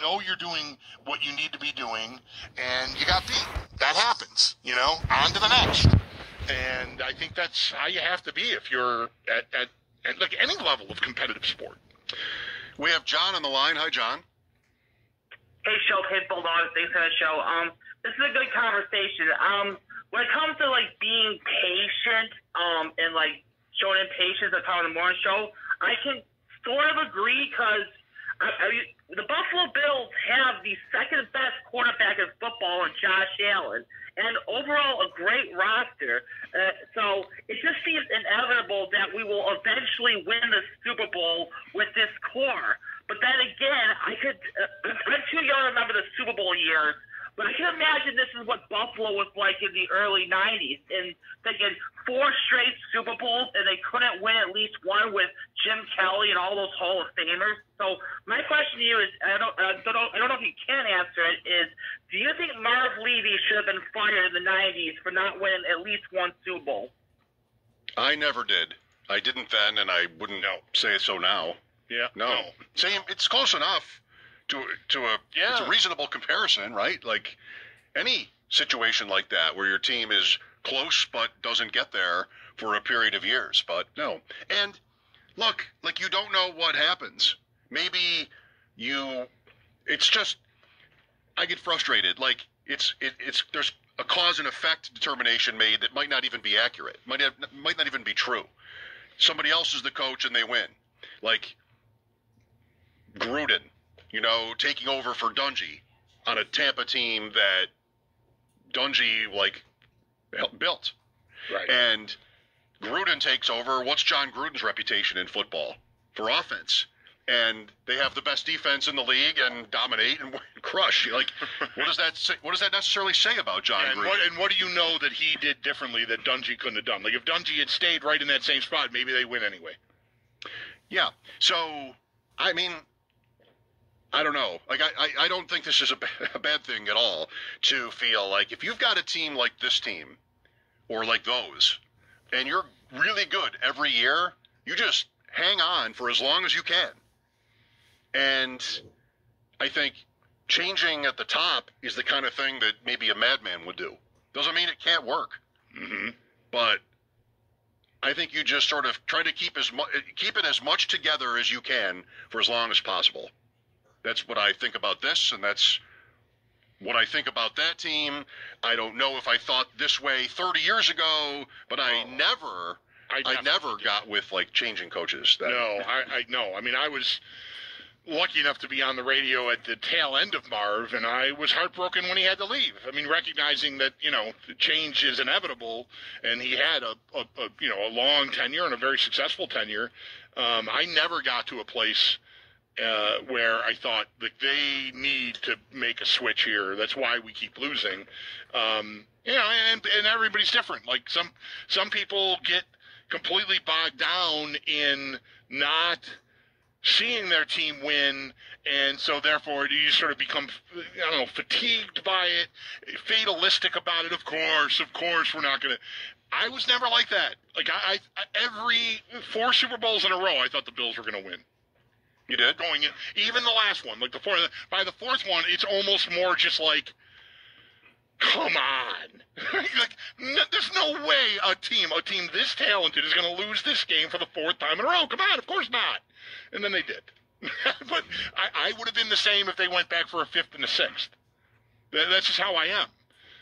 know you're doing what you need to be doing, and you got beat. That happens, you know. On to the next. And I think that's how you have to be if you're at, at, at like any level of competitive sport. We have John on the line. Hi, John. Hey, Schopp, hey, Bulldog. Thanks for the show. Um, this is a good conversation. Um, when it comes to like being patient, um, and like showing impatience at time of the morning show, I can sort of agree because I, I, the Buffalo Bills have the second best quarterback in football in Josh Allen, and overall a great roster. Uh, so it just seems inevitable that we will eventually win the Super Bowl with this core. But then again, I could. Uh, I'm too young to remember the Super Bowl years but I can imagine this is what Buffalo was like in the early 90s. And thinking four straight Super Bowls, and they couldn't win at least one with Jim Kelly and all those Hall of Famers. So my question to you is, I don't, I don't, I don't know if you can answer it, is do you think Marv Levy should have been fired in the 90s for not winning at least one Super Bowl? I never did. I didn't then, and I wouldn't No. say so now. Yeah. No. Same. It's close enough to to a Yeah. it's a reasonable comparison, right? Like any situation like that where your team is close but doesn't get there for a period of years. But no. And look, like you don't know what happens. Maybe you it's just I get frustrated. Like it's it, it's there's a cause and effect determination made that might not even be accurate. Might have, might not even be true. Somebody else is the coach and they win. Like Gruden, you know, taking over for Dungy on a Tampa team that Dungy like built. Right. And Gruden takes over. What's Jon Gruden's reputation in football for offense? And they have the best defense in the league and dominate and crush. Like, what does that say, what does that necessarily say about Jon and Gruden? what and what do you know that he did differently that Dungy couldn't have done? Like if Dungy had stayed right in that same spot, maybe they win anyway. Yeah. So, I mean, I don't know. Like, I, I, I don't think this is a, bad thing at all to feel like if you've got a team like this team or like those, and you're really good every year, you just hang on for as long as you can. And I think changing at the top is the kind of thing that maybe a madman would do. Doesn't mean it can't work, Mm-hmm. but I think you just sort of try to keep as mu- keep it as much together as you can for as long as possible. That's what I think about this, and that's what I think about that team. I don't know if I thought this way 30 years ago, but I Oh. never, I, definitely never did. got with like changing coaches. That, No, I, I no. I mean, I was lucky enough to be on the radio at the tail end of Marv, and I was heartbroken when he had to leave. I mean, recognizing that you know change is inevitable, and he had a, a, a you know a long tenure and a very successful tenure. Um, I never got to a place uh, where I thought that they need to make a switch here. That's why we keep losing. Um, you know, and and everybody's different. Like some some people get completely bogged down in not seeing their team win, and so therefore you sort of become, I don't know, fatigued by it, fatalistic about it. Of course, of course, we're not going to. I was never like that. Like I, I, every four Super Bowls in a row, I thought the Bills were going to win. You did? Going in, even the last one, like the fourth. By the fourth one, it's almost more just like. Come on! like, no, there's no way a team, a team this talented, is going to lose this game for the fourth time in a row. Come on, of course not. And then they did. but I, I would have been the same if they went back for a fifth and a sixth. That, that's just how I am.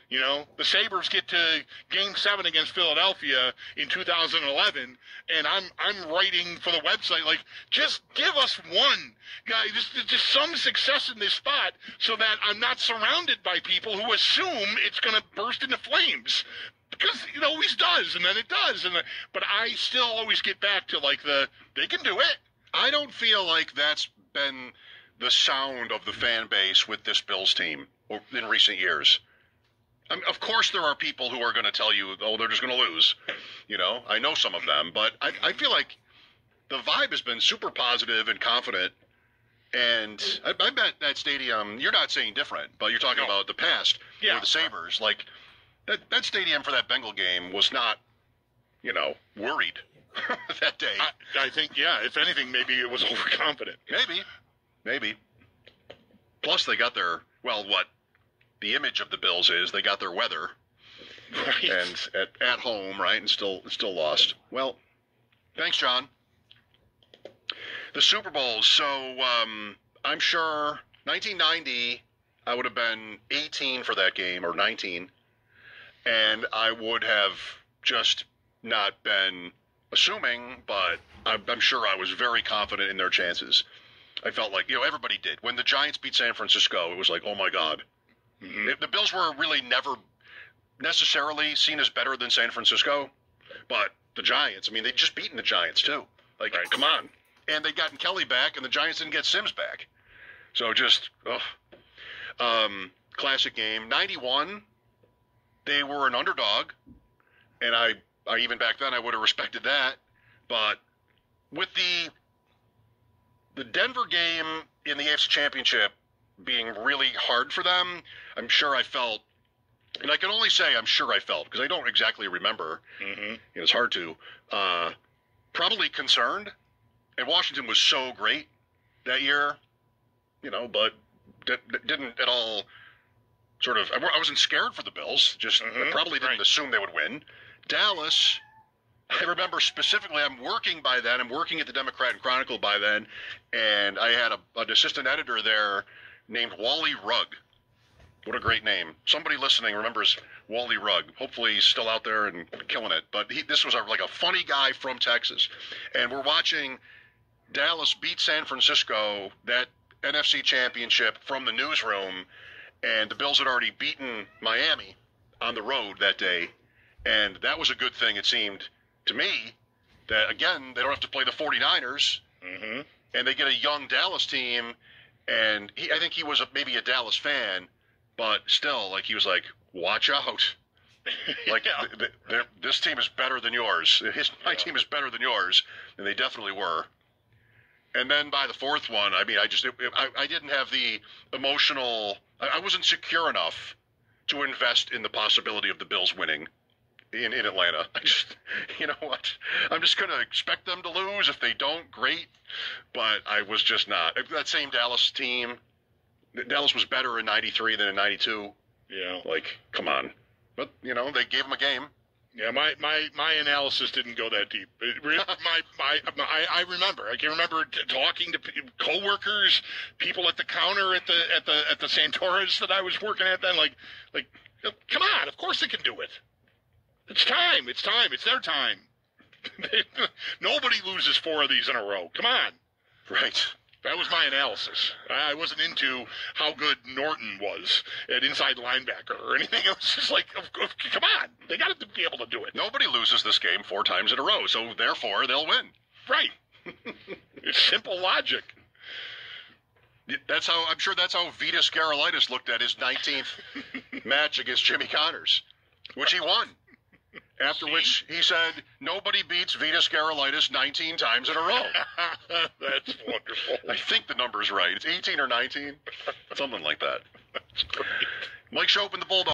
You know, the Sabres get to Game Seven against Philadelphia in 2011, and I'm I'm writing for the website like, just give us one guy, just just some success in this spot, so that I'm not surrounded by people who assume it's going to burst into flames. Because it always does, and then it does, and but I still always get back to like the they can do it. I don't feel like that's been the sound of the fan base with this Bills team in recent years. I mean, of course, there are people who are going to tell you, "Oh, they're just going to lose." You know, I know some of them, but I, I feel like the vibe has been super positive and confident. And I, I bet that stadium. You're not saying different, but you're talking No. about the past. Yeah. Or the Sabres. Like that. That stadium for that Bengal game was not, you know, worried that day. I, I think, yeah. If anything, maybe it was overconfident. Maybe. Maybe. Plus, they got their well, what the image of the Bills is they got their weather Right. and at, at home, right, and still still lost. Well, thanks, John. The Super Bowls. So um, I'm sure 1990, I would have been 18 for that game or 19, and I would have just not been assuming, but I'm, I'm sure I was very confident in their chances. I felt like you know everybody did when the Giants beat San Francisco. It was like, oh my god. Mhm. If the Bills were really never necessarily seen as better than San Francisco, but the Giants, I mean, they'd just beaten the Giants too. Like, Right. come on. And they'd gotten Kelly back, and the Giants didn't get Simms back. So just, ugh. Um, classic game. 91, they were an underdog, and I, I even back then I would have respected that. But with the the Denver game in the AFC Championship being really hard for them, I'm sure I felt, and I can only say I'm sure I felt because I don't exactly remember. Mhm. and It's hard to. Uh, probably concerned, and Washington was so great that year, you know, but d- d- didn't at all. Sort of, I wasn't scared for the Bills. Just I Mhm, probably didn't right. assume they would win. Dallas, I remember specifically. I'm working by then. I'm working at the Democrat and Chronicle by then, and I had a, an assistant editor there named Wally Rugg. What a great name! Somebody listening remembers Wally Rugg. Hopefully, he's still out there and killing it. But he, this was a, like a funny guy from Texas, and we're watching Dallas beat San Francisco that NFC Championship from the newsroom, and the Bills had already beaten Miami on the road that day, and that was a good thing. It seemed to me that again they don't have to play the 49ers Mhm. and they get a young Dallas team, and he, I think he was a, maybe a Dallas fan, but still, like he was like, watch out, like Yeah. th- th- this team is better than yours. His my Yeah. team is better than yours, and they definitely were. And then by the fourth one, I mean, I just it, I, I didn't have the emotional. I, I wasn't secure enough to invest in the possibility of the Bills winning in, in Atlanta. I just, you know what? I'm just going to expect them to lose. If they don't, great. But I was just not. That same Dallas team, Dallas was better in 93 than in 92. Yeah. Like, come on. But, you know, they gave them a game. Yeah, my, my, my analysis didn't go that deep. It my, my, I, I remember. I can remember t- talking to p- coworkers, people at the counter at the at the at the Santora's that I was working at then. Like, like, come on! Of course they can do it. It's time. It's time. It's their time. Nobody loses four of these in a row. Come on. Right. That was my analysis. I wasn't into how good Norton was at inside linebacker or anything. It was just like, come on, they got to be able to do it. Nobody loses this game four times in a row, so therefore they'll win. Right. it's simple logic. That's how I'm sure that's how Vitas Gerulaitis looked at his 19th match against Jimmy Connors, which he won. After See? which he said, "Nobody beats Vitas Gerulaitis 19 times in a row." That's wonderful. I think the number's right. It's 18 or 19, something like that. Mike Schopp, the Bulldog.